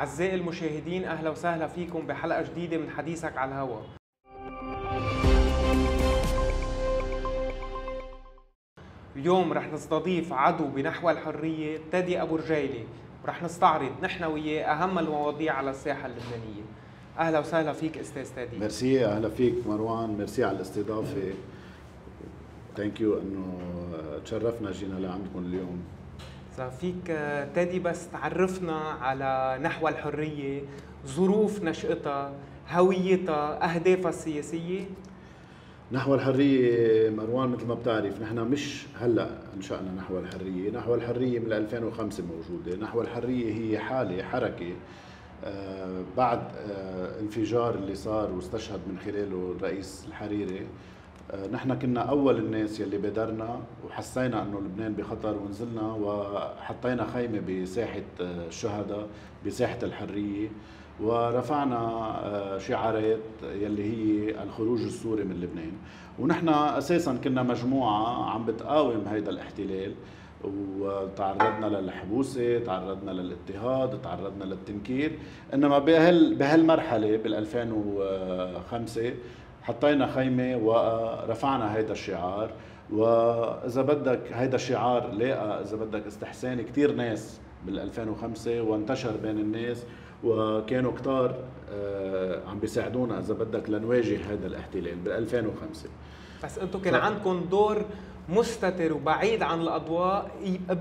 أعزائي المشاهدين أهلا وسهلا فيكم بحلقة جديدة من حديثك على الهواء اليوم رح نستضيف عضو بنحو الحرية تادي أبو رجيلي. ورح نستعرض نحن وياه أهم المواضيع على الساحة اللبنانية. أهلا وسهلا فيك أستاذ تادي. ميرسي أهلا فيك مروان. ميرسي على الاستضافة. thank you إنه تشرفنا جينا لعندكم اليوم. فيك تادي بس تعرفنا على نحو الحرية ظروف نشأتها هويتها أهدافها السياسية؟ نحو الحرية مروان مثل ما بتعرف نحن مش هلأ انشأنا نحو الحرية، نحو الحرية من 2005 موجودة، نحو الحرية هي حالة حركة آه بعد آه انفجار اللي صار واستشهد من خلاله الرئيس الحريري. نحن كنا أول الناس يلي بادرنا وحسينا إنه لبنان بخطر ونزلنا وحطينا خيمة بساحة آه، الشهداء بساحة الحرية ورفعنا آه، شعارات يلي هي الخروج السوري من لبنان. ونحن أساسا كنا مجموعة عم بتقاوم هيدا الاحتلال وتعرضنا للحبوسة تعرضنا للاضطهاد تعرضنا للتنكير. إنما بهال بهالمرحلة بال 2005 حطينا خيمة ورفعنا هيدا الشعار. وإذا بدك هيدا الشعار لاقى إذا بدك استحسان كثير ناس بال 2005 وانتشر بين الناس وكانوا كتار آه، عم بيساعدونا إذا بدك لنواجه هذا الاحتلال بال 2005 بس أنتم كان ف... عندكم دور مستتر وبعيد عن الأضواء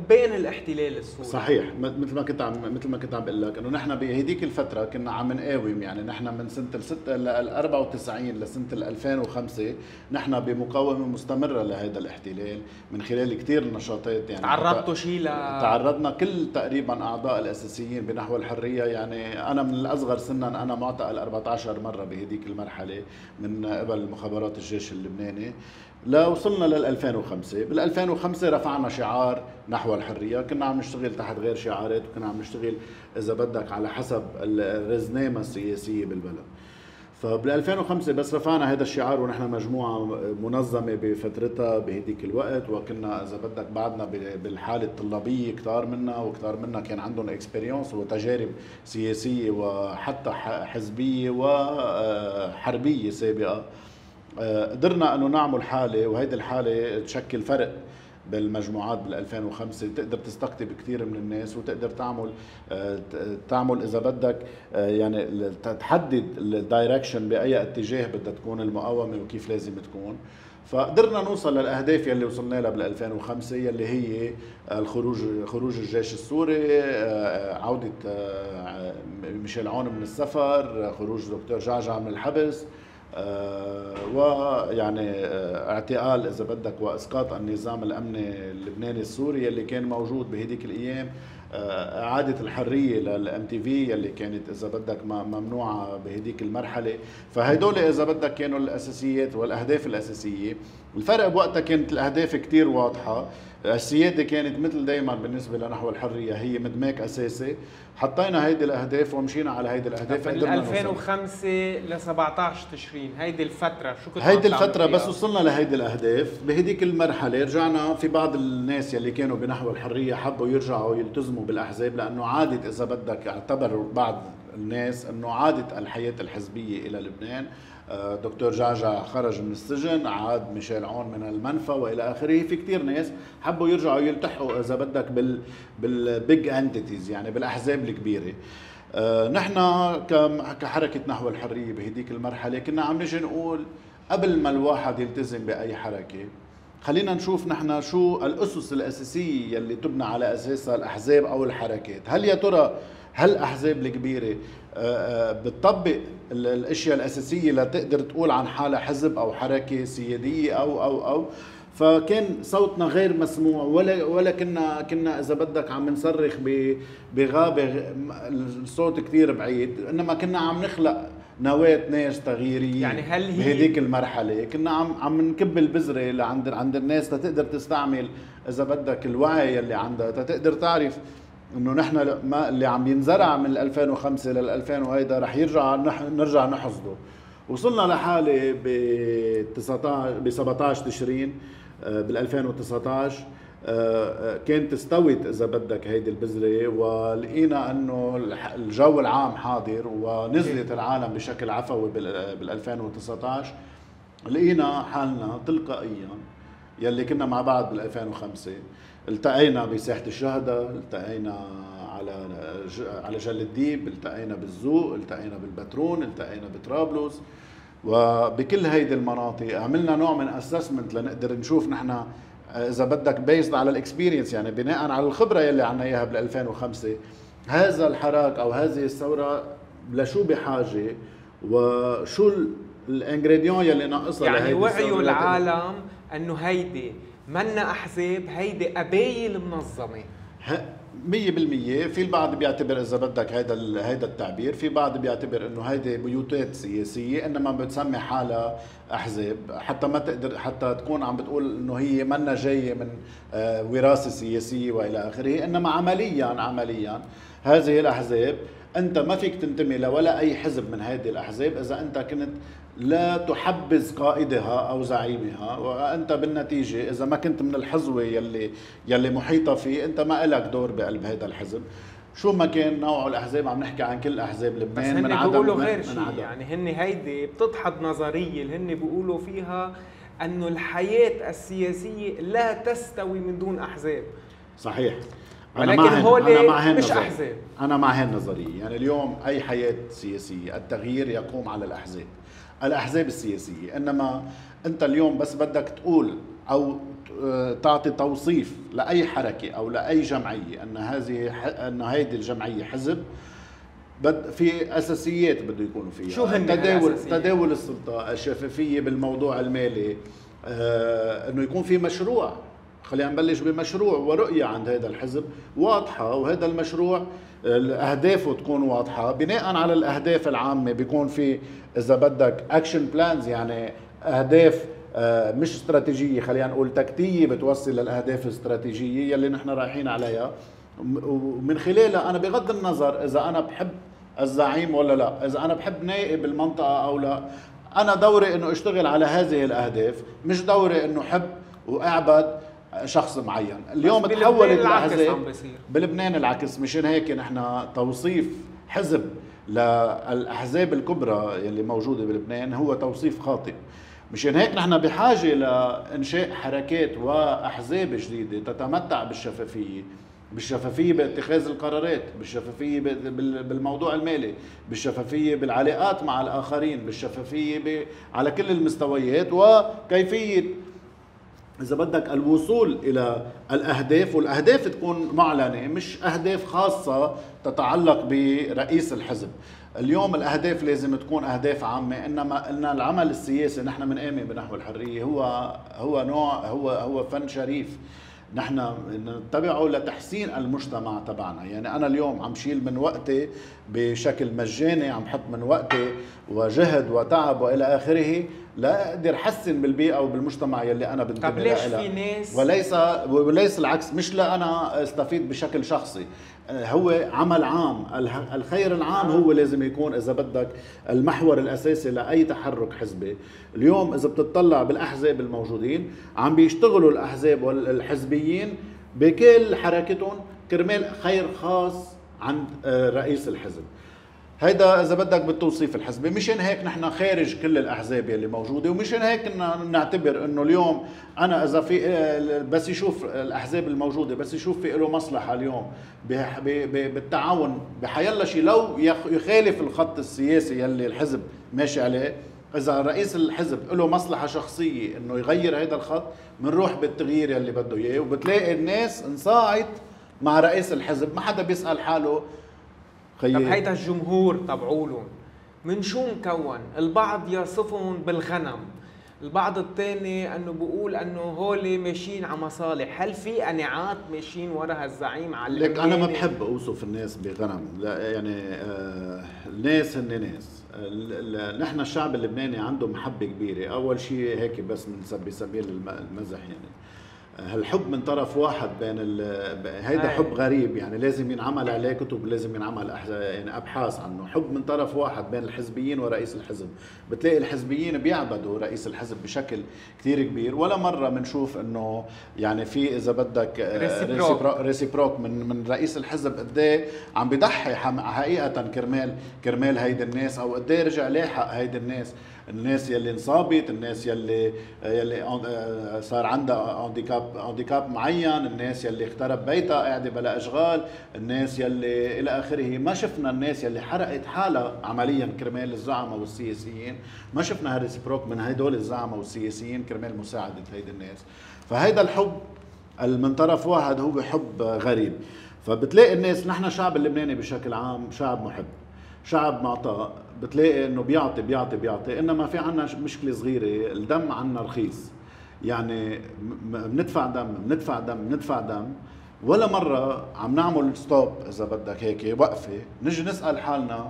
بين الاحتلال السوري. صحيح مثل ما كنت عم مثل ما كنت عم بقول لك إنه نحن بهديك الفترة كنا عم نقاوم يعني نحن من سنة ال 6 ل 94 لسنة ال 2005 نحن بمقاومة مستمرة لهذا الاحتلال من خلال كثير نشاطات يعني تعرضتوا شيء ل تعرضنا كل تقريبا أعضاء الأساسيين بنحو الحرية يعني أنا من الأصغر سنا أنا معتقل 14 مرة بهديك المرحلة من قبل مخابرات الجيش اللبناني. لوصلنا لل 2005 بال 2005 رفعنا شعار نحو الحرية. كنا عم نشتغل تحت غير شعارات وكنا عم نشتغل إذا بدك على حسب الرزنامة السياسية بالبلد. فبال 2005 بس رفعنا هذا الشعار ونحن مجموعة منظمة بفترتها بهديك الوقت. وكنا إذا بدك بعدنا بالحالة الطلابية كثار منا وكثار منا كان عندهم اكسبيرينس وتجارب سياسية وحتى حزبية وحربيه سابقة. آه، قدرنا انه نعمل حالة وهيدي الحالة تشكل فرق بالمجموعات بال 2005 تقدر تستقطب كثير من الناس وتقدر تعمل آه، تعمل إذا بدك آه، يعني تحدد الدايركشن بأي اتجاه بدها تكون المقاومة وكيف لازم تكون. فقدرنا نوصل للأهداف يلي وصلنا لها بال 2005 يلي هي الخروج خروج الجيش السوري عودة ميشيل عون من السفر خروج دكتور جعجع من الحبس آه، ويعني آه، اعتقال إذا بدك وإسقاط النظام الأمني اللبناني السوري اللي كان موجود بهديك الأيام. آه، إعادة الحرية للام تي في اللي كانت إذا بدك ممنوعة بهديك المرحلة. فهدول إذا بدك كانوا الأساسيات والأهداف الأساسية. الفرق بوقتها كانت الأهداف كثير واضحة. السيادة كانت مثل دائما بالنسبة لنحو الحرية هي مدماك أساسي. حطينا هيدي الأهداف ومشينا على هيدي الأهداف من 2005 ل 17 تشرين هيدي الفترة شو كنت هيدي الفترة بس وصلنا لهيدي الأهداف. بهديك المرحلة رجعنا في بعض الناس يلي كانوا بنحو الحرية حبوا يرجعوا يلتزموا بالأحزاب لأنه عادت إذا بدك اعتبر بعض الناس إنه عادت الحياة الحزبية إلى لبنان. دكتور جعجع خرج من السجن عاد ميشيل عون من المنفى وإلى آخره. في كثير ناس حبوا يرجعوا يلتحقوا إذا بدك بال بال big entities يعني بالأحزاب الكبيرة. آه، نحن كحركة نحو الحرية بهديك المرحلة كنا عم نجي نقول قبل ما الواحد يلتزم بأي حركة خلينا نشوف نحن شو الأسس الأساسية يلي تبنى على أساسها الأحزاب أو الحركات. هل يا ترى هل الاحزاب الكبيرة آه، بتطبق الأشياء الأساسية لتقدر تقول عن حالها حزب أو حركة سيادية أو أو أو. فكان صوتنا غير مسموع ولا ولا كنا كنا إذا بدك عم نصرخ بغابه الصوت كثير بعيد إنما كنا عم نخلق نواة ناس تغييرية يعني هل هي بهديك المرحلة. كنا عم عم نكب البذره لعند عند الناس لتقدر تستعمل إذا بدك الوعي اللي عندها تقدر تعرف إنه نحن ما اللي عم ينزرع من 2005 لل 2000 وهيدا رح يرجع نرجع نحصده. وصلنا لحالة ب 19 ب 17 تشرين بال 2019 آه، كانت استوت إذا بدك هيدي البذرة ولقينا إنه الجو العام حاضر ونزلت العالم بشكل عفوي بال 2019 لقينا حالنا تلقائيا يلي كنا مع بعض بال 2005 التقينا بساحة الشهداء التقينا على على جل الديب التقينا بالزوق التقينا بالبترون التقينا بطرابلس. وبكل هيدي المناطق عملنا نوع من assessment لنقدر نشوف نحن إذا بدك based على ال experience يعني بناء على الخبرة يلي عنا إياها بال 2005 هذا الحراك أو هذه الثورة لشو بحاجة؟ وشو الانجريديون يلي ناقصها يعني وعيوا العالم إنه هيدي منا أحزاب هيدي قبايل منظمه مية بالمية. في البعض بيعتبر إذا بدك هيدا هيدا التعبير في بعض بيعتبر إنه هيدي بيوتات سياسية إنما بتسمي حالها أحزاب. حتى ما تقدر حتى تكون عم بتقول إنه هي منا جاية من آه، وراثة سياسية وإلى آخره إنما عمليا عمليا هذه الأحزاب أنت ما فيك تنتمي لولا أي حزب من هذه الأحزاب. إذا أنت كنت لا تحبذ قائدها أو زعيمها وأنت بالنتيجة إذا ما كنت من الحزوة يلي يلي محيطة فيه أنت ما لك دور بقلب هذا الحزب. شو ما كان نوع الأحزاب عم نحكي عن كل أحزاب لبنان بس هن بيقولوا غير شيء يعني هن هيدي بتضحد نظرية اللي هن بيقولوا فيها إنه الحياة السياسية لا تستوي من دون أحزاب. صحيح. ولكن هول مش أحزاب. أنا مع هالنظريه يعني اليوم أي حياة سياسية التغيير يقوم على الأحزاب. الأحزاب السياسية إنما أنت اليوم بس بدك تقول أو تعطي توصيف لأي حركة أو لأي جمعية أن هذه أن هذه الجمعية حزب بد في أساسيات بده يكونوا فيها. شو هن تداول تداول السلطة الشفافية بالموضوع المالي آه إنه يكون في مشروع. خلينا نبلش بمشروع ورؤية عند هذا الحزب واضحة وهذا المشروع اهدافه تكون واضحة بناء على الأهداف العامة بيكون في إذا بدك action plans يعني أهداف آه، مش استراتيجية خلينا نقول tactique بتوصل للأهداف الاستراتيجية يلي نحن رايحين عليها. ومن خلالها أنا بغض النظر إذا أنا بحب الزعيم ولا لا إذا أنا بحب نائب المنطقة أو لا أنا دوري إنه أشتغل على هذه الأهداف مش دوري إنه حب وأعبد شخص معين. اليوم تحولت الاحزاب بلبنان العكس. مشان هيك نحن توصيف حزب للأحزاب الكبرى يلي موجودة بلبنان هو توصيف خاطئ. مشان هيك نحن بحاجة لإنشاء حركات وأحزاب جديدة تتمتع بالشفافية. بالشفافية باتخاذ القرارات بالشفافية بالموضوع المالي بالشفافية بالعلاقات مع الآخرين بالشفافية على كل المستويات وكيفية إذا بدك الوصول إلى الأهداف والأهداف تكون معلنة مش أهداف خاصة تتعلق برئيس الحزب. اليوم الأهداف لازم تكون أهداف عامة إنما إن العمل السياسي نحن بنآمن بنحو الحرية هو هو نوع هو هو فن شريف. نحن نتبعه لتحسين المجتمع تبعنا. يعني أنا اليوم عم شيل من وقتي بشكل مجاني عم حط من وقتي وجهد وتعب وإلى آخره لا أقدر احسن بالبيئة وبالمجتمع يلي أنا بنتمي طب ليش في ناس وليس وليس العكس مش لا أنا أستفيد بشكل شخصي. هو عمل عام. الخير العام هو لازم يكون إذا بدك المحور الأساسي لأي تحرك حزبي. اليوم إذا بتطلع بالأحزاب الموجودين عم بيشتغلوا الأحزاب والحزبيين بكل حركتهم كرمال خير خاص عند آه، رئيس الحزب. هيدا إذا بدك بالتوصيف الحزبي. مشان هيك نحن خارج كل الأحزاب اللي موجودة ومشان هيك نعتبر إنه اليوم أنا إذا في بس يشوف الأحزاب الموجودة بس يشوف في له مصلحة اليوم بالتعاون بحيلا شيء لو يخالف الخط السياسي يلي الحزب ماشي عليه إذا رئيس الحزب له مصلحة شخصية إنه يغير هذا الخط بنروح بالتغيير يلي بده إياه وبتلاقي الناس انصاعت مع رئيس الحزب ما حدا بيسأل حاله خيي طب هيدا الجمهور تبعولن من شو مكون؟ البعض يصفهم بالغنم. البعض الثاني إنه بيقول إنه هول ماشيين على مصالح، هل في قناعات ماشيين ورا هالزعيم على لك أنا ما بحب أوصف الناس بغنم، لا يعني آه الناس هن ناس، نحن الشعب اللبناني عنده محبة كبيرة، أول شيء هيك بس من سبيل المزح يعني. هالحب من طرف واحد بين هيدا حب غريب يعني لازم ينعمل عليه كتب لازم ينعمل يعني أبحاث عنه. حب من طرف واحد بين الحزبيين ورئيس الحزب. بتلاقي الحزبيين بيعبدوا رئيس الحزب بشكل كثير كبير. ولا مرة بنشوف إنه يعني في إذا بدك ريسيبروك, ريسيبروك من من رئيس الحزب قد إيه عم بيضحي حقيقة كرمال كرمال هيدي الناس أو قد إيه رجع لاحق هيدي الناس. الناس يلي انصابت الناس يلي يلي صار عندها handicap handicap معين الناس يلي اخترب بيتها قاعدة بلا أشغال الناس يلي إلى آخره ما شفنا الناس يلي حرقت حالها عمليا كرمال الزعماء والسياسيين ما شفنا ال réciproque من هدول الزعماء والسياسيين كرمال مساعدة هيدي الناس. فهيدا الحب من طرف واحد هو حب غريب. فبتلاقي الناس نحن الشعب اللبناني بشكل عام شعب محب. شعب معطاء بتلاقي إنه بيعطي بيعطي بيعطي. إنما في عنا مشكلة صغيرة الدم عنا رخيص. يعني بندفع دم بندفع دم بندفع دم. ولا مرة عم نعمل ستوب إذا بدك هيك وقفة. نجي نسأل حالنا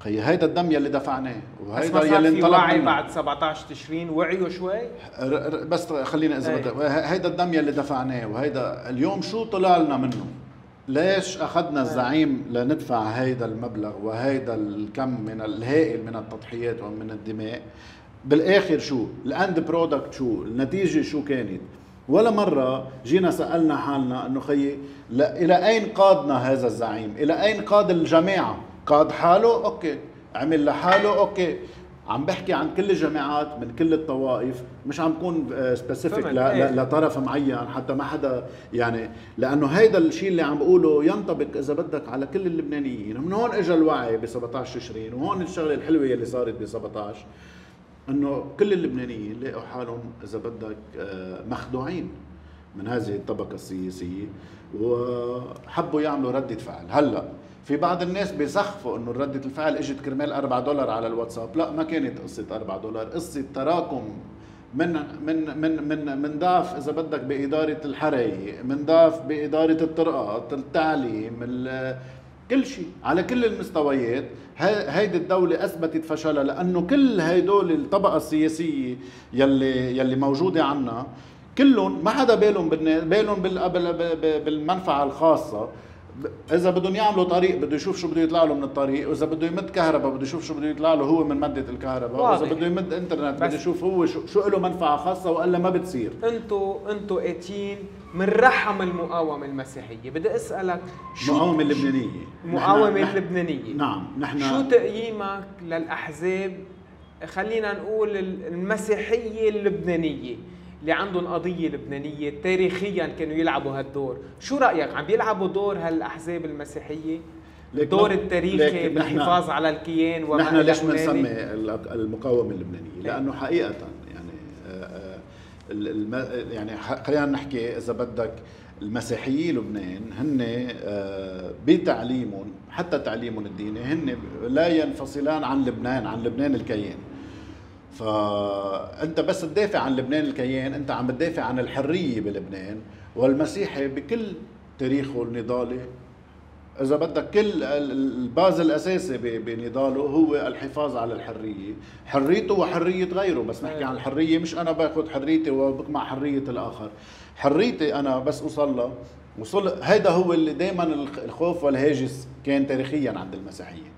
خي هيدا الدم يلي دفعناه وهيدا يلي انطلب وعي بعد 17 تشرين؟ وعيوا شوي؟ بس خلينا أذا بدك هيدا الدم يلي دفعناه وهيدا اليوم شو طلع لنا منه؟ ليش أخذنا الزعيم لندفع هيدا المبلغ وهيدا الكم من الهائل من التضحيات ومن الدماء بالآخر شو ال end product شو النتيجة شو كانت ولا مرة جينا سألنا حالنا إنه خيي إلى أين قادنا هذا الزعيم؟ إلى أين قاد الجماعة؟ قاد حاله؟ okay، عمل لحاله؟ okay، عم بحكي عن كل الجامعات من كل الطوائف مش عم بكون سبيسيفيك إيه. لطرف معين حتى ما حدا يعني لأنه هيدا الشيء اللي عم بقوله ينطبق إذا بدك على كل اللبنانيين. من هون اجى الوعي ب 17 تشرين وهون الشغلة الحلوة اللي صارت ب 17 إنه كل اللبنانيين لقوا حالهم إذا بدك آه، مخدوعين من هذه الطبقة السياسية وحبوا يعملوا ردة فعل. هلأ في بعض الناس بيسخفوا إنه ردة الفعل إجت كرمال 4 دولار على الواتساب، لا ما كانت قصة 4 دولار، قصة تراكم. من من من من من ضعف إذا بدك بإدارة الحريه، من ضعف بإدارة الطرقات، التعليم، كل شيء على كل المستويات. هيدي الدولة أثبتت فشلها لأنه كل هيدول الطبقة السياسية يلي يلي موجودة عنا كلهم ما حدا بالهم بالهم بالمنفعة الخاصة. إذا بدهم يعملوا طريق بده يشوف شو بده يطلع له من الطريق وإذا بده يمد كهرباء بده يشوف شو بده يطلع له هو من مادة الكهرباء وإذا بده يمد إنترنت بده يشوف هو شو, شو له منفعة خاصة وإلا ما بتصير. انتو انتو اتين من رحم المقاومة المسيحية. بدي أسألك شو المقاومه اللبنانية. المقاومه اللبنانية. نعم نحن شو تقييمك للأحزاب؟ خلينا نقول المسيحية اللبنانية. اللي عندهم قضية لبنانية تاريخيا كانوا يلعبوا هالدور. شو رأيك؟ عم يلعبوا دور هالأحزاب المسيحية؟ الدور التاريخي بالحفاظ على الكيان وما نحن ليش بنسمي المقاومة اللبنانية؟ لأنه حقيقة يعني آه، آه، يعني خلينا نحكي إذا بدك المسيحيي لبنان هن آه، بتعليمهم حتى تعليمهم الديني هن لا ينفصلان عن لبنان عن لبنان الكيان. فأنت بس تدافع عن لبنان الكيان أنت عم تدافع عن الحرية بلبنان والمسيحي بكل تاريخه النضالي. إذا بدك كل الباز الأساسي بنضاله هو الحفاظ على الحرية. حريته وحرية غيره بس نحكي عن الحرية مش أنا باخذ حريتي وبقمع حرية الآخر. حريتي أنا بس أوصل لها وصل هذا هو اللي دائما الخوف والهاجس كان تاريخيا عند المسيحيين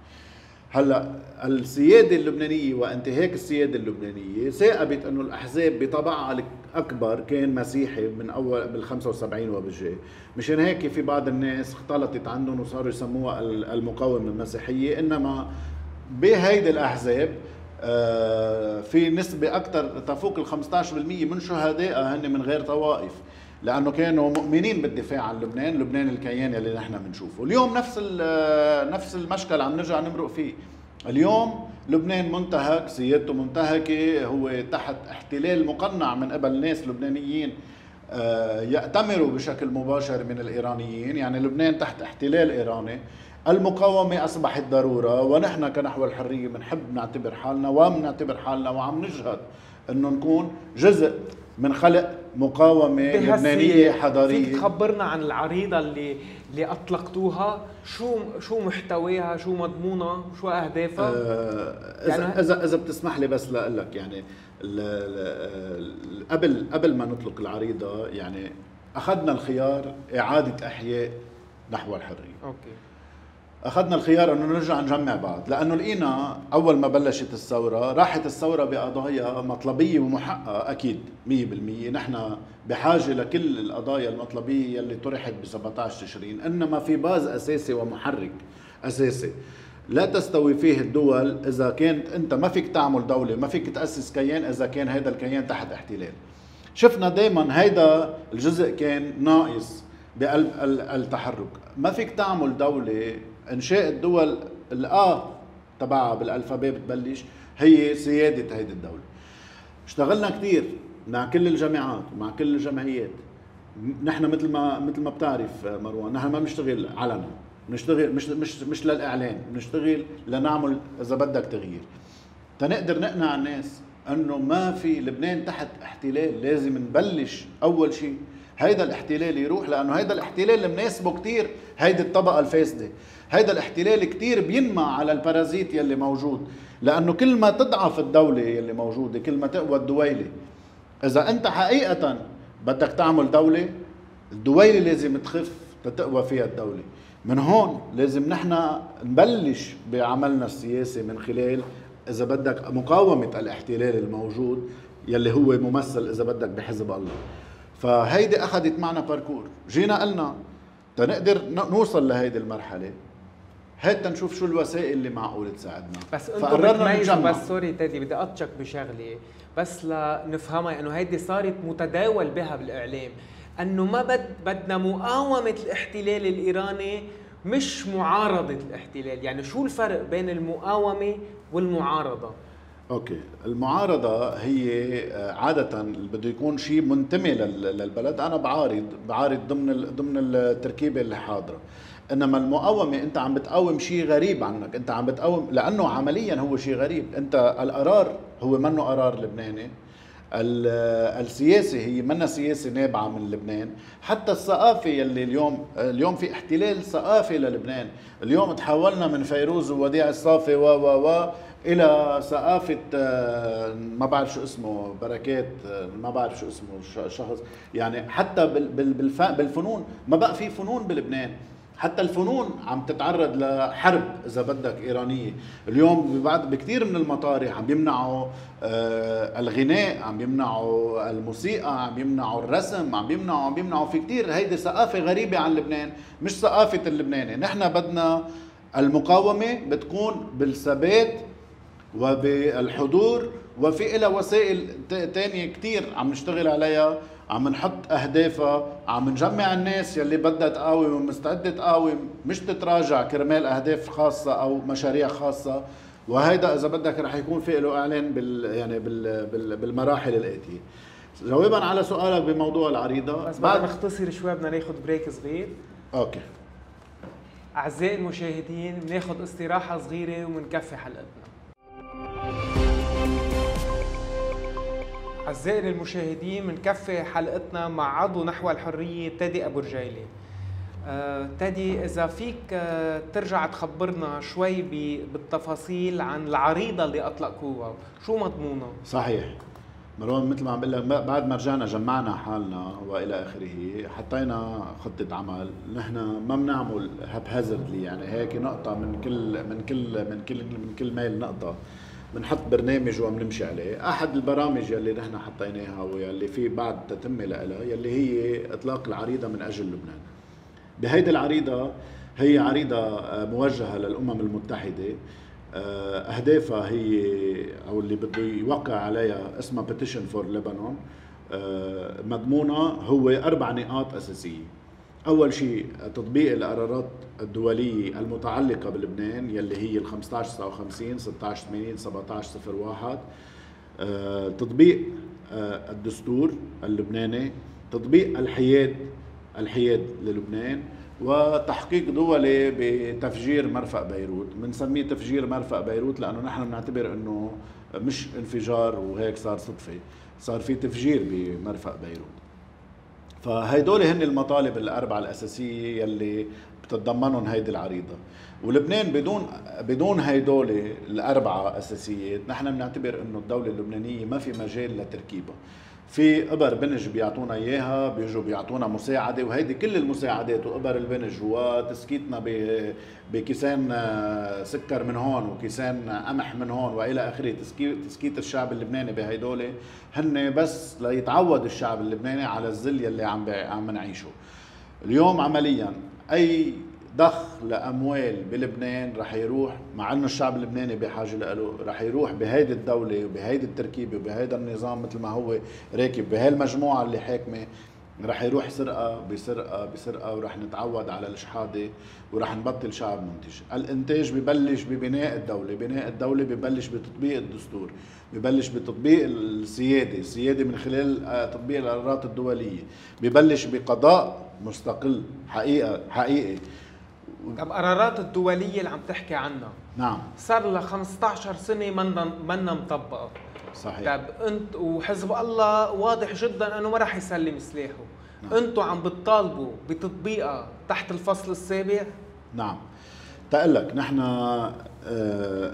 هلا السيادة اللبنانية وانتهاك السيادة اللبنانية ثاقبت إنه الأحزاب بطبعها الأكبر كان مسيحي من أول بال 75 وبالجاي مشان هيك في بعض الناس اختلطت عندهم وصاروا يسموها المقاومة المسيحية. إنما بهيدي الأحزاب آه، في نسبة أكثر تفوق ال 15% من شهدائها هن من غير طوائف. لأنه كانوا مؤمنين بالدفاع عن لبنان لبنان الكيان اللي نحن بنشوفه اليوم نفس نفس المشكل عم نرجع نمرق فيه. اليوم لبنان منتهك سيادته منتهكة هو تحت احتلال مقنع من قبل ناس لبنانيين آه، يأتمروا بشكل مباشر من الإيرانيين يعني لبنان تحت احتلال إيراني. المقاومة أصبحت ضرورة ونحن كنحو الحرية بنحب نعتبر حالنا وبنعتبر حالنا وعم نجهد أنه نكون جزء من خلق مقاومة لبنانية حضارية. فيك تخبرنا عن العريضة اللي اللي أطلقتوها. شو شو محتواها؟ شو مضمونها؟ شو أهدافها؟ آه يعني اذا إذا بتسمح لي بس لأقول لك يعني قبل قبل ما نطلق العريضة يعني أخذنا الخيار إعادة أحياء نحو الحرية. أوكي. أخذنا الخيار إنه نرجع نجمع بعض لأنه لقينا أول ما بلشت الثورة راحت الثورة بقضايا مطلبية ومحققة أكيد 100% نحن بحاجة لكل القضايا المطلبية يلي طرحت ب 17 تشرين إنما في باز أساسي ومحرك أساسي. لا تستوي فيه الدول إذا كانت أنت ما فيك تعمل دولة ما فيك تأسس كيان إذا كان هذا الكيان تحت احتلال. شفنا دائما هيدا الجزء كان ناقص بقلب التحرك. ما فيك تعمل دولة انشاء الدول الآ تبعها بالالفابيه بتبلش هي سيادة هيدي الدولة. اشتغلنا كثير مع كل الجامعات ومع كل الجمعيات. نحن مثل ما مثل ما بتعرف مروان نحن ما بنشتغل علنا. بنشتغل مش مش مش للاعلان بنشتغل لنعمل إذا بدك تغيير. تنقدر نقنع الناس إنه ما في لبنان تحت احتلال لازم نبلش أول شيء هيدا الاحتلال يروح لأنه هيدا الاحتلال مناسبه كثير هيدي الطبقة الفاسدة. هيدا الاحتلال كثير بينمع على البارازيت يلي موجود لأنه كل ما تضعف الدولة يلي موجودة كل ما تقوى الدويلة. إذا أنت حقيقة بدك تعمل دولة الدويلة لازم تخف تتقوى فيها الدولة. من هون لازم نحن نبلش بعملنا السياسي من خلال إذا بدك مقاومة الاحتلال الموجود يلي هو ممثل إذا بدك بحزب الله. فهيدي أخذت معنا باركور جينا قلنا تنقدر نوصل لهيدي المرحلة. هات تنشوف شو الوسائل اللي معقول تساعدنا. بس أنتم بتميزوا. بس sorry تادي بدي اقطشك بشغلة. بس لنفهمها إنه هيدي صارت متداول بها بالإعلام. إنه ما بد بدنا مقاومة الاحتلال الإيراني مش معارضة الاحتلال. يعني شو الفرق بين المقاومة والمعارضة؟ okay. المعارضة هي آه، عادة بده يكون شيء منتمي للبلد. أنا بعارض بعارض ضمن ضمن التركيبة اللي حاضرة. إنما المقاومة أنت عم بتقاوم شيء غريب عنك. أنت عم بتقاوم لأنه عمليا هو شيء غريب. أنت القرار هو منه قرار لبناني. السياسة هي منا سياسة نابعة من لبنان. حتى الثقافة يلي اليوم اليوم في احتلال ثقافي للبنان. اليوم تحولنا من فيروز ووديع الصافي و و و إلى ثقافه آه، ما بعرف شو اسمه بركات آه، ما بعرف شو اسمه شخص. يعني حتى بالفنون ما بقى في فنون بلبنان. حتى الفنون عم تتعرض لحرب إذا بدك إيرانية. اليوم بعد بكثير من المطارح عم يمنعوا آه الغناء عم يمنعوا الموسيقى عم يمنعوا الرسم عم يمنعوا عم يمنعوا في كثير هيدي ثقافة غريبة عن لبنان مش ثقافة اللبناني نحن بدنا المقاومة بتكون بالثبات وبالحضور وفي لها وسائل تانية كتير عم نشتغل عليها عم نحط أهدافها عم نجمع الناس يلي بدها تقاوم ومستعدة تقاوم مش تتراجع كرمال أهداف خاصة أو مشاريع خاصة. وهيدا إذا بدك رح يكون في له إعلان بال يعني بال بال بالمراحل الاتيه جوابا على سؤالك بموضوع العريضة. بس بعد نختصر شوي بدنا ناخذ break صغير. okay. أعزائي المشاهدين بناخذ استراحة صغيرة ومنكفي حلقتنا. أعزائي المشاهدين بنكفي حلقتنا مع عضو نحو الحرية تادي أبو رجيلي آه، تادي إذا فيك آه، ترجع تخبرنا شوي بالتفاصيل عن العريضة اللي أطلقوها. شو مضمونها؟ صحيح. مروان مثل ما عم بقول لك بعد ما رجعنا جمعنا حالنا وإلى آخره حطينا خطة عمل. نحن ما بنعمل هاب هازردلي يعني هيك نقطة من كل من كل من كل من كل ميل نقطة. بنحط برنامج وعم نمشي عليه. أحد البرامج يلي نحن حطيناها واللي في بعد تتمه لها يلي هي إطلاق العريضة من أجل لبنان. بهيدي العريضة هي عريضة آه، موجهة للأمم المتحدة. آه، أهدافها هي أو اللي بده يوقع عليها اسمها petition for لبنان مضمونها هو أربع نقاط أساسية. أول شيء تطبيق القرارات الدولية المتعلقة بلبنان يلي هي ال 15 59 16 80 17 01 تطبيق آه، الدستور اللبناني تطبيق الحياد الحياد للبنان وتحقيق دولي بتفجير مرفأ بيروت. بنسميه تفجير مرفأ بيروت لأنه نحن بنعتبر أنه مش انفجار وهيك صار صدفة. صار في تفجير بمرفأ بيروت. فهيدول هن المطالب الأربعة الأساسية يلي بتتضمنهم هيدي العريضة. ولبنان بدون بدون هيدول الأربعة اساسيات نحن بنعتبر إنه الدولة اللبنانية ما في مجال لتركيبها. في أبر بنج بيعطونا إياها بيجوا بيعطونا مساعدة وهيدي كل المساعدات وأبر البنج وتسكيتنا بكيسان آه، سكر من هون وكيسان قمح من هون وإلى آخره تسكيت الشعب اللبناني بهيدول. هن بس ليتعود الشعب اللبناني على الذل يلي عم عم نعيشه. اليوم عمليا أي ضخ لاموال بلبنان رح يروح مع إنه الشعب اللبناني بحاجة له رح يروح بهيدي الدولة وبهيدي التركيبة وبهيدا النظام مثل ما هو راكب بهالمجموعة اللي حاكمة. رح يروح سرقة بسرقة بسرقة ورح نتعود على الشحادة ورح نبطل شعب منتج، الإنتاج ببلش ببناء الدولة، بناء الدولة ببلش بتطبيق الدستور، ببلش بتطبيق السيادة، السيادة من خلال آه، تطبيق القرارات الدولية، ببلش بقضاء مستقل حقيقة حقيقي. طب قرارات الدولية اللي عم تحكي عنها. نعم. صار لها 15 سنة منا منا مطبقة. صحيح. طب انت وحزب الله واضح جدا إنه ما راح يسلم سلاحه. نعم. أنتم عم بتطالبوا بتطبيقها تحت الفصل السابع؟ نعم. تقلك نحن آه،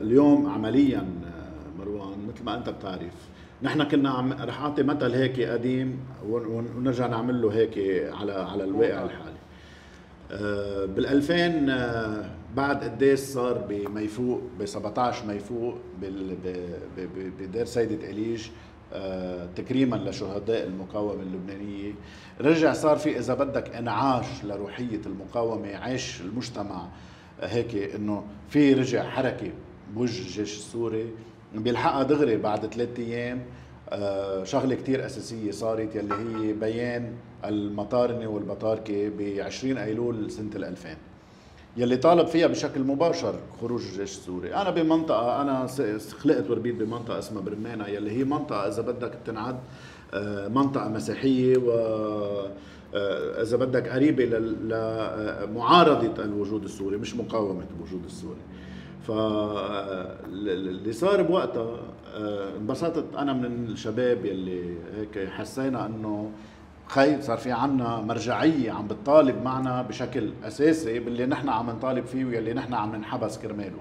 اليوم عمليا آه، مروان مثل ما أنت بتعرف نحن كنا عم رح أعطي مثل هيك قديم ونرجع نعمل له هيك على على الواقع الحالي. آه، بال 2000 آه، بعد قديش صار بميفوق ب 17 ميفوق بدير سيدة إليج آه، تكريما لشهداء المقاومة اللبنانية. رجع صار في إذا بدك إنعاش لروحية المقاومة عيش المجتمع هيك إنه في رجع حركة بوجه الجيش السوري. بيلحقها دغري بعد ثلاثة أيام. شغلة كتير أساسية صارت يلي هي بيان المطارنة والبطاركه ب 20 أيلول سنة 2000 يلي طالب فيها بشكل مباشر خروج الجيش السوري. أنا بمنطقة أنا خلقت وربيت بمنطقة اسمها برمانه يلي هي منطقة إذا بدك بتنعد آه، منطقة مسيحية و آه، إذا بدك قريبة لمعارضه الوجود السوري مش مقاومة الوجود السوري. فاللي صار بوقتها آه، انبسطت أنا من الشباب يلي هيك حسينا إنه خي صار في عنا مرجعية عم بتطالب معنا بشكل أساسي باللي نحن عم نطالب فيه واللي نحن عم ننحبس كرماله.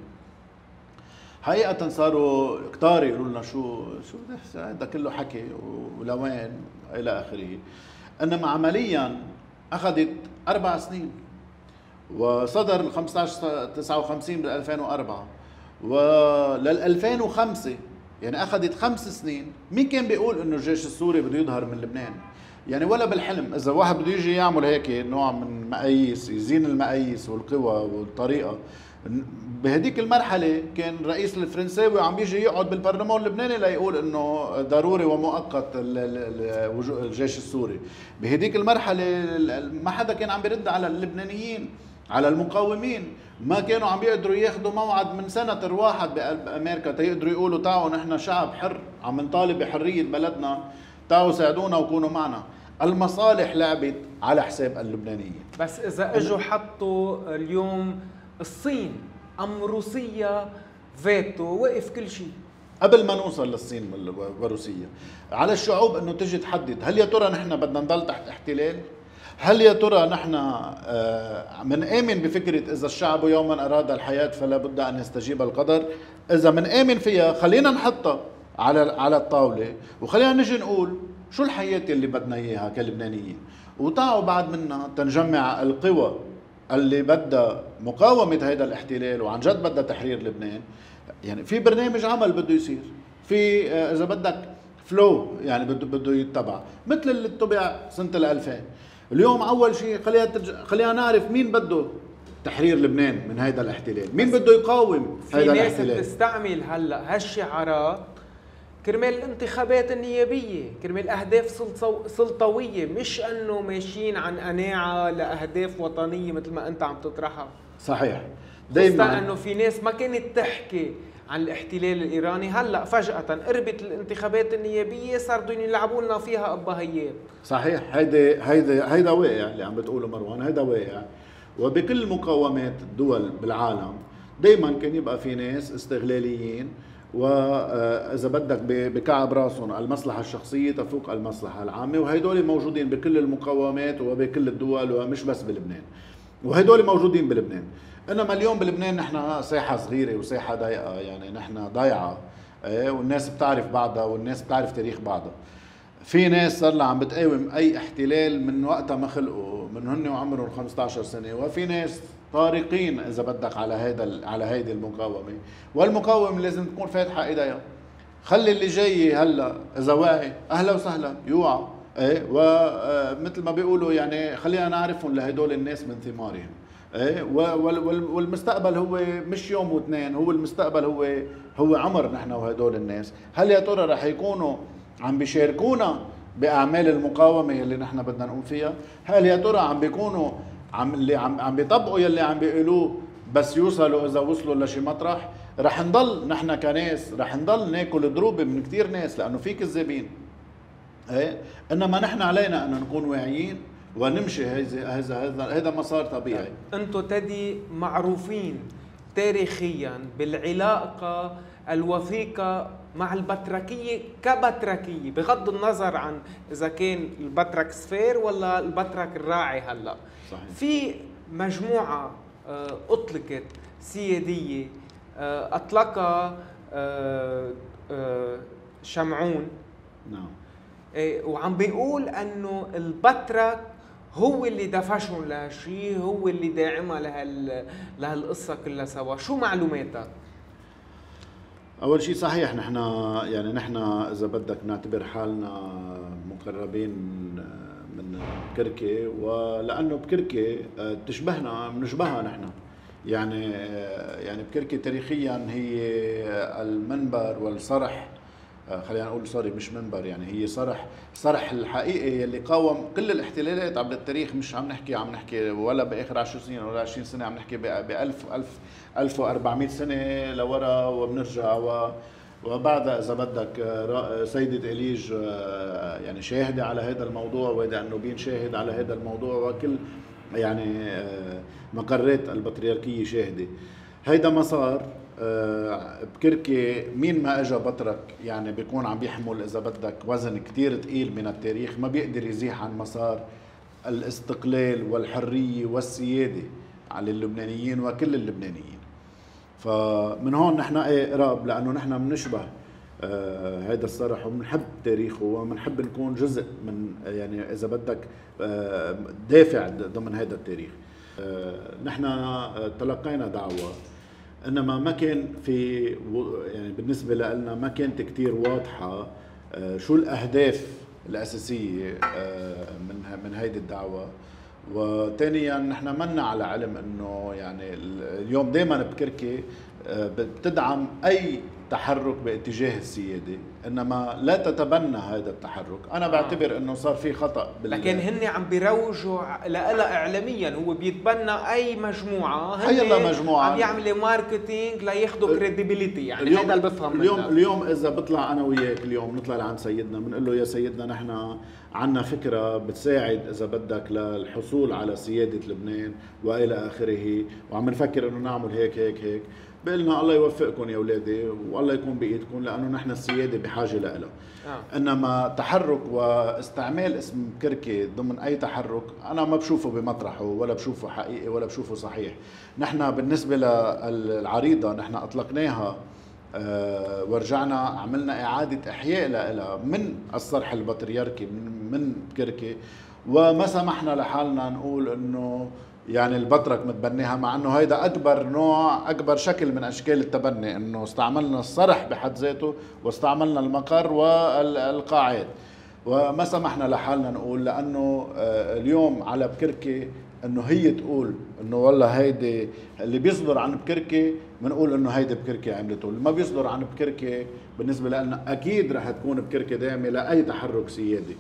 حقيقة صاروا كتار يقولوا لنا شو شو هذا كله حكي ولوين إلى آخره. إنما عمليا أخذت أربع سنين. وصدر ال 15 59 بال 2004 ولل 2005 يعني أخذت خمس سنين مين كان بيقول إنه الجيش السوري بده يظهر من لبنان؟ يعني ولا بالحلم. إذا واحد بده يجي يعمل هيك نوع من مقاييس يزين المقاييس والقوى والطريقة. بهديك المرحلة كان الرئيس الفرنساوي عم بيجي يقعد بالبرلمان اللبناني ليقول إنه ضروري ومؤقت الجيش السوري. بهديك المرحلة ما حدا كان عم بيرد على اللبنانيين. على المقاومين. ما كانوا عم يقدروا ياخذوا موعد من سنتر واحد بقلب أمريكا. تيقدروا يقولوا تعالوا نحن شعب حر عم نطالب بحرية بلدنا. تعالوا ساعدونا وكونوا معنا. المصالح لعبت على حساب اللبنانيين بس إذا إجوا حطوا اليوم الصين أم روسيا فيتو وقف كل شيء. قبل ما نوصل للصين وروسيا على الشعوب إنه تجي تحدد. هل يا ترى نحن بدنا نضل تحت احتلال؟ هل يا ترى نحن من آه، آمن بفكرة إذا الشعب يوما أراد الحياة فلا بد أن يستجيب القدر؟ إذا من آمن فيها خلينا نحطها على على الطاولة وخلينا نجي نقول شو الحياة اللي بدنا إياها كلبنانيين وتعوا بعد منا تنجمع القوى اللي بدها مقاومة هذا الاحتلال وعن جد بدها تحرير لبنان. يعني في برنامج عمل بده يصير. في آه، إذا بدك فلو يعني بده بده يتبع. مثل اللي اتبع سنة 2000 اليوم أول شيء خلينا ترج... خلينا نعرف مين بده تحرير لبنان من هذا الاحتلال. مين بده يقاوم هذا الاحتلال في ناس بتستعمل هلا هالشعارات كرمال الانتخابات النيابية كرمال أهداف سلطوية مش أنه ماشيين عن قناعة لأهداف وطنية مثل ما أنت عم تطرحها. صحيح. دايما. أنه في ناس ما كانت تحكي عن الاحتلال الإيراني. هلأ فجأة قربت الانتخابات النيابية صار بدهم يلعبوا لنا فيها ابهيات صحيح. هيدي هيدي هيدا واقع اللي عم بتقوله مروان. هيدا واقع. وبكل مقاومات الدول بالعالم دائما كان يبقى في ناس استغلاليين. واذا بدك بكعب راسهم المصلحة الشخصية تفوق المصلحة العامة. وهدول موجودين بكل المقاومات وبكل الدول ومش بس بلبنان. وهدول موجودين بلبنان. إنما اليوم بلبنان نحن ساحة صغيرة وساحة ضيقة يعني نحن ضايعه إيه؟ والناس بتعرف بعضها والناس بتعرف تاريخ بعضها. في ناس صار لها عم بتقاوم أي احتلال من وقتها ما خلقوا من هن وعمرهم 15 سنة وفي ناس طارقين إذا بدك على هذا على هيدي المقاومة. والمقاومة لازم تكون فاتحة إيديها. خلي اللي جاي هلأ إذا واعي أهلا وسهلا يوعى إيه؟ ومثل آه، ما بيقولوا يعني خلينا نعرفهم لهدول الناس من ثمارهم. إيه؟ والمستقبل هو مش يوم واثنين هو المستقبل هو هو عمر نحن وهدول الناس. هل يا ترى رح يكونوا عم بيشاركونا بأعمال المقاومة اللي نحن بدنا نقوم فيها؟ هل يا ترى عم بيكونوا عم اللي عم عم بيطبقوا يلي عم بيقولوه بس يوصلوا إذا وصلوا لشي مطرح؟ رح نضل نحن كناس رح نضل ناكل ضروبه من كثير ناس لأنه في كذابين. إيه؟ إنما نحن علينا أن نكون واعيين. ونمشي هذا هذا هذا هذا مسار طبيعي. أنتم تدي معروفين تاريخيا بالعلاقة الوثيقة مع البتركيه كبتركيه بغض النظر عن إذا كان البترك سفير ولا البترك الراعي هلأ. صحيح. في مجموعة آه، أطلقت سيادية آه، أطلقها آه، شمعون. نعم. إيه، وعم بيقول إنه البترك هو اللي دفشهم لهالشيء هو اللي داعمها لهال لهالقصة كلها سوا. شو معلوماتك؟ أول شيء صحيح نحن يعني نحن إذا بدك نعتبر حالنا مقربين من كركي ولأنه بكركي بتشبهنا بنشبهها نحن. يعني يعني بكركي تاريخيا هي المنبر والصرح آه، خلينا نقول سوري مش منبر يعني هي صرح صرح الحقيقي اللي قاوم كل الاحتلالات عبر التاريخ مش عم نحكي عم نحكي ولا بآخر 10 سنين ولا 20 سنة عم نحكي ب 1000 1000 1400 سنة لورا وبنرجع و وبعدها إذا بدك آه، سيدة إليج آه، يعني شاهدة على هذا الموضوع وهذا النوبين شاهد على هذا الموضوع وكل يعني مقرات البطريركية شاهدة. هيدا مسار آه، بكركي مين ما اجى بطرك يعني بيكون عم بيحمل إذا بدك وزن كتير ثقيل من التاريخ ما بيقدر يزيح عن مسار الاستقلال والحرية والسيادة على اللبنانيين وكل اللبنانيين. فمن هون نحن إيه قراب لأنه نحن بنشبه آه هذا الصرح وبنحب تاريخه وبنحب نكون جزء من يعني إذا بدك آه دافع ضمن هذا التاريخ. آه نحن تلقينا دعوة. إنما ما كان في يعني بالنسبة لنا ما كانت كثير واضحة آه، شو الأهداف الأساسية آه، من من هيدي الدعوة. وثانيا نحن منا على علم إنه يعني اليوم دائما بكركي بتدعم أي تحرك باتجاه السيادة إنما لا تتبنى هذا التحرك. أنا بعتبر إنه صار في خطأ بال... لكن هن عم بيروجوا لها اعلاميا هو بيتبنى أي مجموعة أي مجموعة. عم يعملوا marketing لياخذوا credibility يعني اليوم هذا اللي بفهم اليوم منها. اليوم إذا بطلع أنا وياك اليوم نطلع لعند سيدنا بنقول له يا سيدنا نحن عندنا فكرة بتساعد إذا بدك للحصول على سيادة لبنان وإلى آخره وعم نفكر إنه نعمل هيك هيك هيك. بقلنا الله يوفقكم يا أولادي والله يكون بإيدكم لأنه نحن السيادة بحاجة لها آه. إنما تحرك واستعمال اسم كركي ضمن أي تحرك أنا ما بشوفه بمطرحه ولا بشوفه حقيقي ولا بشوفه صحيح. نحن بالنسبة للعريضة نحن أطلقناها أه ورجعنا عملنا إعادة إحياء لها من الصرح البطريركي من من كركي. وما سمحنا لحالنا نقول إنه يعني البطرك متبنيها مع إنه هيدا أكبر نوع أكبر شكل من أشكال التبني إنه استعملنا الصرح بحد ذاته واستعملنا المقر والقاعات وما سمحنا لحالنا نقول لأنه آه، اليوم على بكركي إنه هي تقول إنه والله هيدي اللي بيصدر عن بكركي بنقول إنه هيدي بكركي عملته. اللي ما بيصدر عن بكركي بالنسبة لنا أكيد رح تكون بكركي داعمه لأي تحرك سيادي.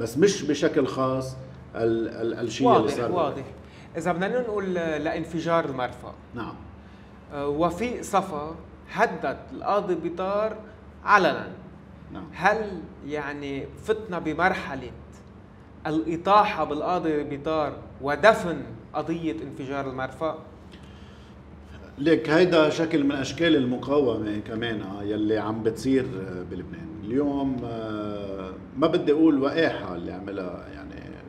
بس مش بشكل خاص الشيء اللي صار واضح. إذا بدنا نقول لانفجار المرفأ. نعم. آه، وفي صفا هدد القاضي بيطار علنا. نعم. هل يعني فتنا بمرحلة الإطاحة بالقاضي بيطار ودفن قضية انفجار المرفأ؟ ليك هيدا شكل من أشكال المقاومة كمان يلي عم بتصير بلبنان. اليوم ما بدي أقول وقاحه اللي عملها يعني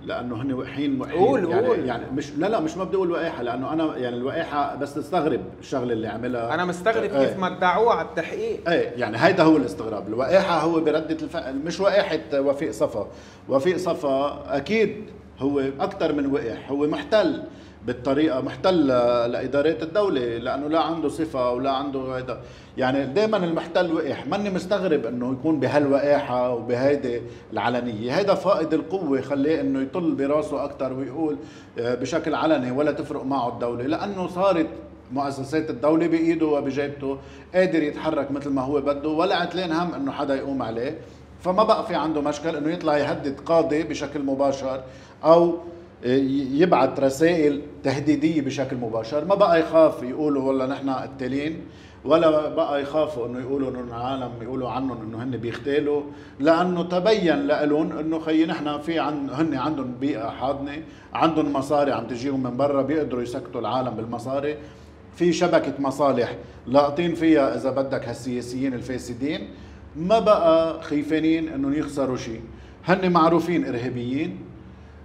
لأنه هن وقحين وقحين قول يعني قول. يعني مش لا لا مش ما بدي أقول وقاحه لأنه أنا يعني الوقاحه بس تستغرب الشغلة اللي عملها. أنا مستغرب إيه كيف مدعوه على التحقيق. إيه يعني هيدا هو الاستغراب. الوقاحه هو بردة الفعل مش وقاحه وفيق صفا. وفيق صفا أكيد هو أكثر من وقح هو محتل. بالطريقة محتل لادارات الدولة لأنه لا عنده صفة ولا عنده هيدا. يعني دائما المحتل وقح ماني مستغرب إنه يكون بهالوقاحه وبهيدي العلنية. هيدا فائض القوة خليه إنه يطل براسه أكثر ويقول آه، بشكل علني ولا تفرق معه الدولة. لأنه صارت مؤسسات الدولة بإيده وبجيبته قادر يتحرك مثل ما هو بده ولا عتلين هم إنه حدا يقوم عليه. فما بقى في عنده مشكل إنه يطلع يهدد قاضي بشكل مباشر أو يبعث رسائل تهديدية بشكل مباشر. ما بقى يخاف يقولوا والله نحن قتالين ولا بقى يخافوا إنه يقولوا إنه العالم يقولوا عنهم إنه هن بيختالوا لأنه تبين لهم إنه خيي نحن في عن هن عندهم بيئة حاضنة عندهم مصاري عم تجيهم من برا بيقدروا يسكتوا العالم بالمصاري. في شبكة مصالح لاقطين فيها إذا بدك هالسياسيين الفاسدين. ما بقى خيفانين انه يخسروا شيء. هن معروفين إرهابيين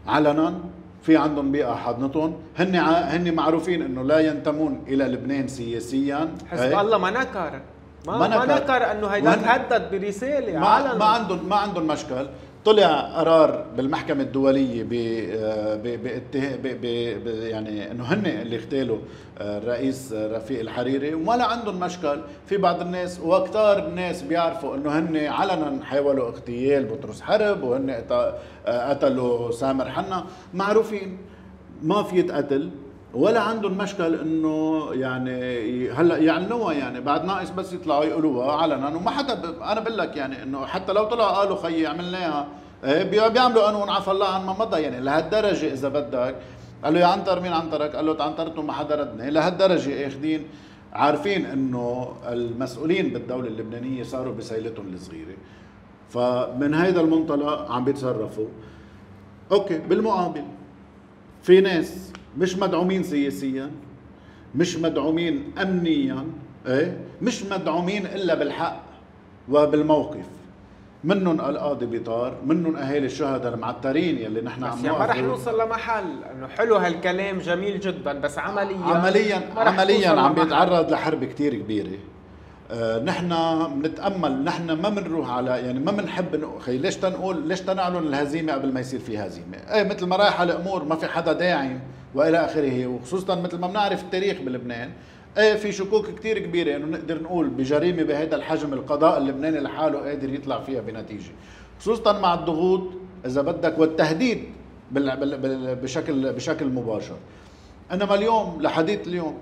علنا في عندهم بيئه حاضنتهم هن هن معروفين إنه لا ينتمون إلى لبنان سياسيا. حزب الله ما نكر. ما, ما نكر. إنه هيدا تهدد برسالة ما, ما عندهم ما عندهم مشكل. طلع قرار بالمحكمة الدولية ب ب يعني إنه هن اللي اغتالوا آه، الرئيس رفيق الحريري. وما عندهم مشكل. في بعض الناس وكتار الناس بيعرفوا إنه هن علنا حاولوا اغتيال بطرس حرب وهن آه، قتلوا سامر حنا. معروفين ما في يتقتل ولا عندهم مشكل إنه يعني هلأ يعلنوها يعني. بعد ناقص بس يطلعوا يقولوها علنا. وما حدا ب... أنا بقول لك يعني إنه حتى لو طلعوا قالوا خيي عملناها إيه، بيعملوا قانون. عفى الله عن ما مضى. يعني لهالدرجة إذا بدك. قال له يا عنتر مين عنترك؟ قال له عنترته ما حدا ردني. لهالدرجة أخذين عارفين إنه المسؤولين بالدولة اللبنانية صاروا بسيلتهم الصغيرة. فمن هيدا المنطلق عم بيتصرفوا. أوكي بالمقابل في ناس مش مدعومين سياسيا مش مدعومين امنيا إيه؟ مش مدعومين إلا بالحق وبالموقف. منهم القاضي بيطار منهم أهالي الشهداء المعترين يلي نحن عم يعني ما رح نوصل لمحل. إنه حلو هالكلام جميل جدا بس عمليا عمليا عمليا عم بيتعرض لحرب كتير كبيرة. آه نحن بنتامل نحن ما بنروح على يعني ما بنحب خي ليش تنقول ليش تنعلن الهزيمة قبل ما يصير في هزيمة؟ إيه مثل ما رايحة الأمور ما في حدا داعم. وإلى آخره. وخصوصا مثل ما بنعرف التاريخ بلبنان إيه في شكوك كثير كبيرة إنه نقدر نقول بجريمة بهذا الحجم القضاء اللبناني لحاله قادر يطلع فيها بنتيجة. خصوصا مع الضغوط إذا بدك والتهديد بشكل بشكل مباشر. إنما اليوم لحديث اليوم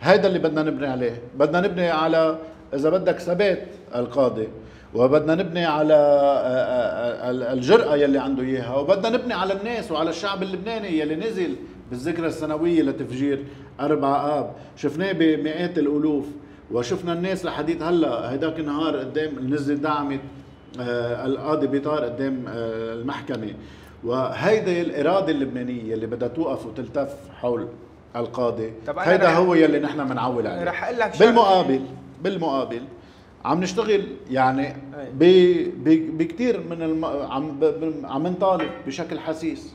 هذا اللي بدنا نبني عليه. بدنا نبني على إذا بدك ثبات القاضي وبدنا نبني على الجرأة يلي عنده إياها وبدنا نبني على الناس وعلى الشعب اللبناني يلي نزل بالذكرى السنوية لتفجير أربع آب. شفناه بمئات الألوف وشفنا الناس لحديث هلا هداك النهار قدام نزل دعمت آه القاضي بيطار قدام آه المحكمة. وهيدي الإرادة اللبنانية اللي بدها توقف وتلتف حول القاضي. هيدا هو يلي نحن بنعول عليه. رح أقول لك بالمقابل بالمقابل عم نشتغل يعني بكثير من الم... عم ب... عم نطالب بشكل حسيس.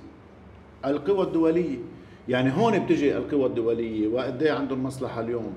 القوى الدولية يعني هون بتجي القوى الدولية وقد إيه عندهم مصلحة اليوم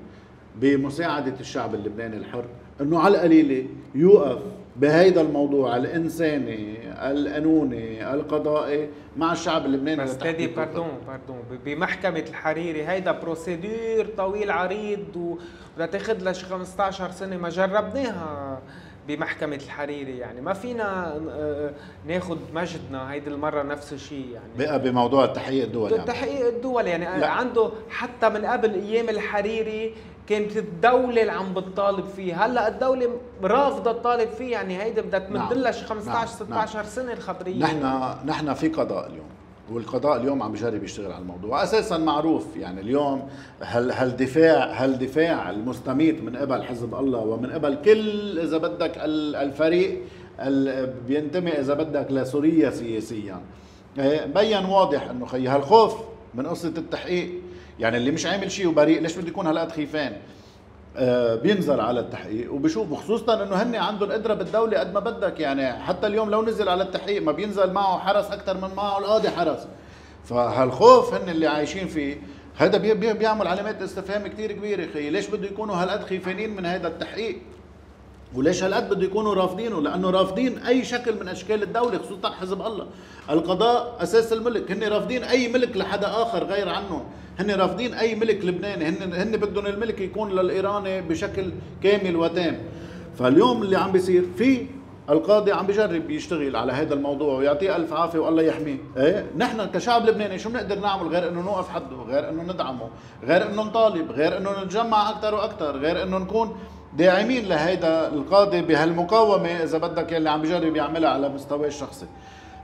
بمساعدة الشعب اللبناني الحر؟ إنه على القليلة يوقف بهيدا الموضوع الإنساني القانوني القضائي مع الشعب اللبناني بس تادي باردون باردون بمحكمة الحريري هيدا بروسيدور طويل عريض وبدها تاخذ لها 15 سنة ما جربناها. بمحكمة الحريري يعني ما فينا آه، ناخذ مجدنا هيدي المرة نفس الشيء يعني بقى بموضوع التحقيق الدولي يعني. تحقيق الدولي يعني لا. عنده حتى من قبل أيام الحريري كانت الدولة اللي عم بتطالب فيه، هلأ الدولة رافضة تطالب فيه يعني هيدي بدها تمد لها 15 نعم. 16 نعم. سنة الخبرية نحن نحن في قضاء اليوم والقضاء اليوم عم بجرب يشتغل على الموضوع. أساسا معروف يعني اليوم هل هالدفاع هالدفاع المستميت من قبل حزب الله ومن قبل كل إذا بدك الفريق بينتمي إذا بدك لسوريا سياسيا. إيه، بين واضح إنه خي هالخوف من قصة التحقيق يعني اللي مش عامل شيء وبريء ليش بده يكون هالقد خيفان؟ بينزل على التحقيق. وبشوف خصوصا إنه هن عندهم قدره بالدولة قد ما بدك يعني حتى اليوم لو نزل على التحقيق ما بينزل معه حرس أكثر من معه القاضي حرس. فهالخوف هن اللي عايشين فيه هذا بي بي بيعمل علامات استفهام كثير كبيرة خي ليش بده يكونوا هالقد خيفانين من هذا التحقيق؟ وليش هالقد بده يكونوا رافضينه؟ لأنه رافضين أي شكل من أشكال الدولة خصوصا حزب الله. القضاء أساس الملك. هن رافضين أي ملك لحدا آخر غير عنهم هن رافضين أي ملك لبناني. هن هن بدهم الملك يكون للإيراني بشكل كامل وتام. فاليوم اللي عم بيصير في القاضي عم بيجرب يشتغل على هذا الموضوع ويعطيه ألف عافية والله يحميه. إيه؟ نحن كشعب لبناني شو بنقدر نعمل؟ غير إنه نوقف حده غير إنه ندعمه غير إنه نطالب غير إنه نتجمع أكثر وأكثر غير إنه نكون داعمين لهيدا القاضي بهالمقاومة إذا بدك يلي عم بيجرب يعملها على مستواه الشخصي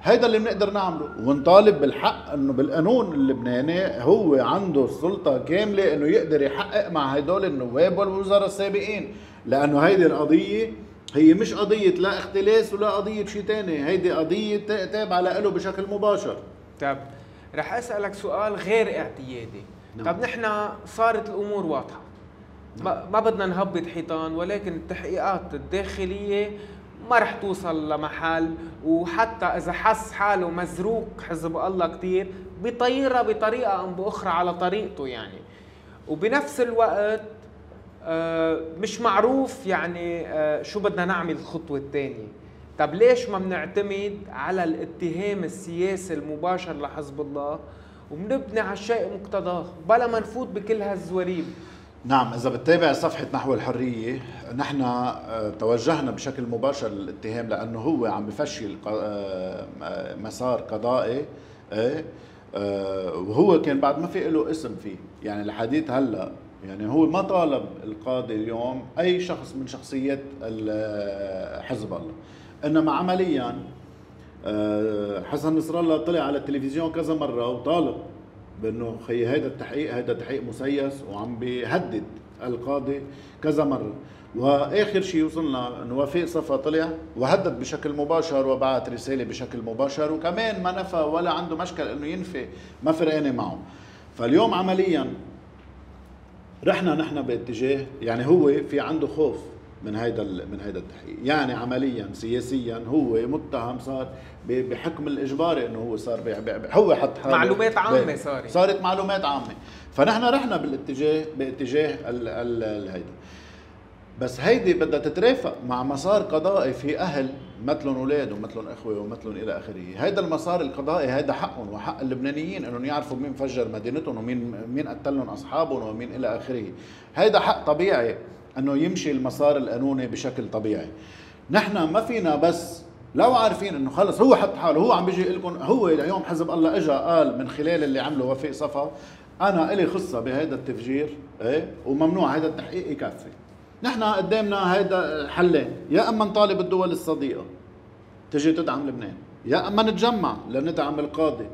هيدا اللي بنقدر نعمله ونطالب بالحق إنه بالقانون اللبناني هو عنده السلطة كاملة إنه يقدر يحقق مع هدول النواب والوزراء السابقين لأنه هيدي القضية هي مش قضية لا اختلاس ولا قضية شيء ثاني، هيدي قضية تابعة له بشكل مباشر. طيب رح أسألك سؤال غير اعتيادي، نعم. طب نحن صارت الأمور واضحة. ما بدنا نهبط حيطان ولكن التحقيقات الداخلية ما رح توصل لمحل. وحتى إذا حس حاله مزروق حزب الله كثير بيطيرها بطريقة أم بأخرى على طريقته يعني. وبنفس الوقت آه، مش معروف يعني آه، شو بدنا نعمل الخطوة الثانية. طب ليش ما بنعتمد على الاتهام السياسي المباشر لحزب الله؟ وبنبني على الشيء مقتضاه بلا ما نفوت بكل هالزوريب نعم إذا بتتابع صفحة نحو الحرية نحن آه، توجهنا بشكل مباشر للاتهام لأنه هو عم بفشل آه، مسار قضائي؟ آه، وهو كان بعد ما في له اسم فيه يعني الحديث هلأ يعني هو ما طالب القاضي اليوم أي شخص من شخصيات حزب الله إنما عمليا حسن نصر الله طلع على التلفزيون كذا مرة وطالب بأنه خي هذا التحقيق هذا تحقيق مسيس وعم بيهدد القاضي كذا مرة. وآخر شيء وصلنا إنه وفيق صفا طلع وهدد بشكل مباشر وبعث رسالة بشكل مباشر وكمان ما نفى ولا عنده مشكل إنه ينفي ما فرقانه معه. فاليوم عمليا رحنا نحن باتجاه يعني هو في عنده خوف. من هيدا من هيدا التحقيق. يعني عمليا سياسيا هو متهم صار بحكم الإجباري إنه هو صار هو حط حاله معلومات عامة صارت. صارت معلومات عامة. فنحن رحنا بالاتجاه باتجاه هيدا. بس هيدي بدها تترافق مع مسار قضائي في أهل مثلهم أولاد ومثلهم إخوة ومثلهم إلى آخره، هيدا المسار القضائي هيدا حقهم وحق اللبنانيين إنهم يعرفوا مين فجر مدينتهم ومين مين قتلهم أصحابهم ومين إلى آخره، هيدا حق طبيعي. أنه يمشي المسار القانوني بشكل طبيعي. نحن ما فينا بس لو عارفين إنه خلص هو حط حاله هو عم بيجي لكم هو اليوم حزب الله اجى قال من خلال اللي عمله وفيق صفا أنا إلي خصة بهذا التفجير إيه؟ وممنوع هذا التحقيق يكفي. نحن قدامنا هيدا حلين يا أما نطالب الدول الصديقة تجي تدعم لبنان يا أما نتجمع لندعم القاضي.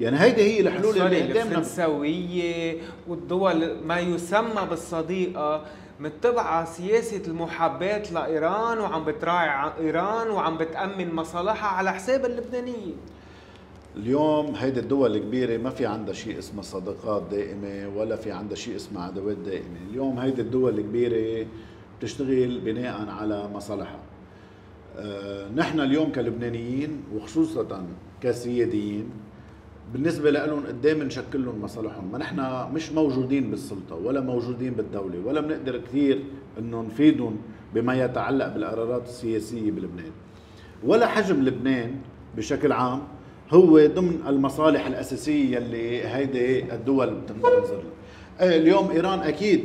يعني هيدي هي الحلول اللي قدامنا. الفرنسوية والدول ما يسمى بالصديقة متبعة سياسة المحاباة لإيران وعم بتراعي إيران وعم بتأمن مصالحها على حساب اللبنانيين. اليوم هيدي الدول الكبيرة ما في عندها شيء اسمه صداقات دائمة ولا في عندها شيء اسمه عداوات دائمة. اليوم هيدي الدول الكبيرة بتشتغل بناء على مصالحها. أه نحن اليوم كلبنانيين وخصوصا كسياديين بالنسبة لهم قدام نشكل لهم مصالحهم؟ ما نحن مش موجودين بالسلطة ولا موجودين بالدولة ولا بنقدر كثير إنه نفيدهم بما يتعلق بالقرارات السياسية بلبنان. ولا حجم لبنان بشكل عام هو ضمن المصالح الأساسية اللي هيدي الدول بتنظر لها. اليوم إيران أكيد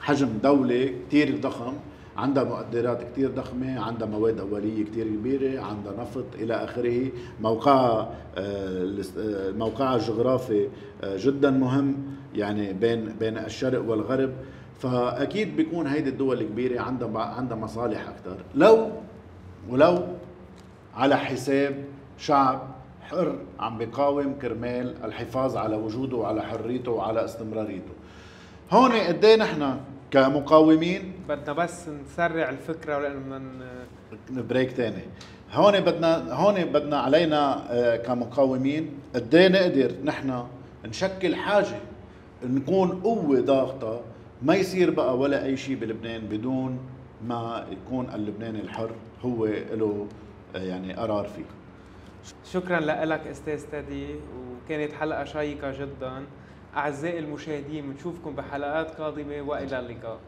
حجم دولة كثير ضخم عندها مقدرات كثير ضخمة عندها مواد أولية كثير كبيرة عندها نفط إلى آخره. موقعها آه، آه، موقعها الجغرافي آه، جدا مهم يعني بين بين الشرق والغرب. فأكيد بيكون هيدي الدول الكبيرة عندها عندها مصالح أكثر لو ولو على حساب شعب حر عم بيقاوم كرمال الحفاظ على وجوده وعلى حريته وعلى استمراريته. هون قد نحن كمقاومين. بدنا بس نسرع الفكرة لأنه من بريك ثاني هون بدنا هون بدنا علينا آه، كمقاومين. قد إيه نقدر نحن نشكل حاجة نكون قوة ضاغطة؟ ما يصير بقى ولا أي شيء بلبنان بدون ما يكون اللبناني الحر هو له يعني قرار فيه. شكرا لك أستاذ تادي وكانت حلقة شيقة جدا. أعزائي المشاهدين بنشوفكم بحلقات قادمة وإلى اللقاء.